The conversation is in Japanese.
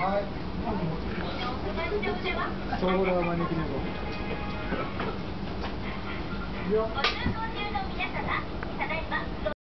はい。は招き猫。